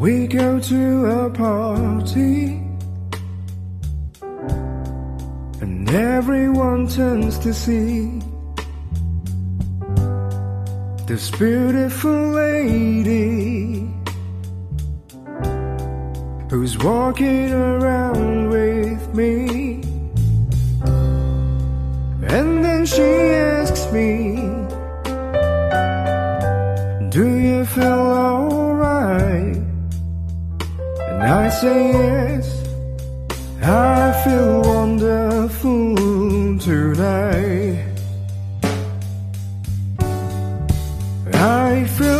We go to a party And everyone turns to see This beautiful lady Who's walking around with me. she asks me, Do you feel alright? And I say yes, I feel wonderful tonight. I feel